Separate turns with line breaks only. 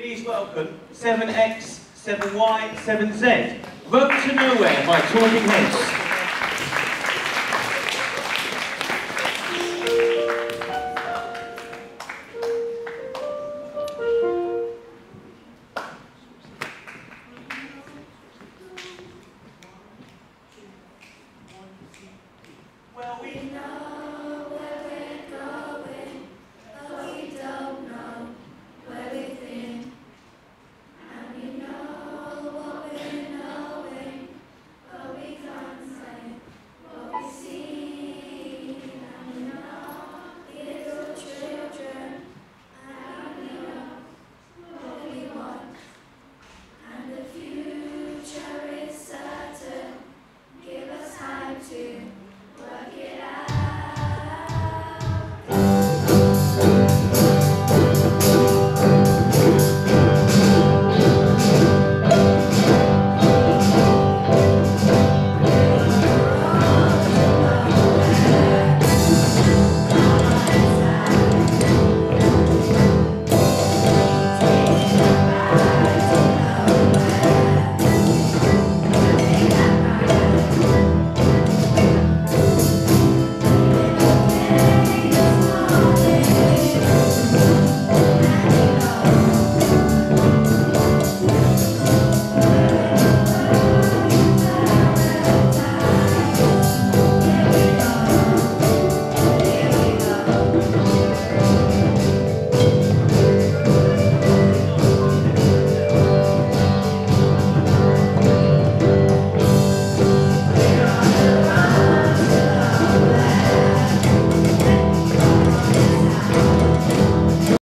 Please welcome 7X, 7Y, 7Z. Road to Nowhere by Talking Heads. Well, we know. to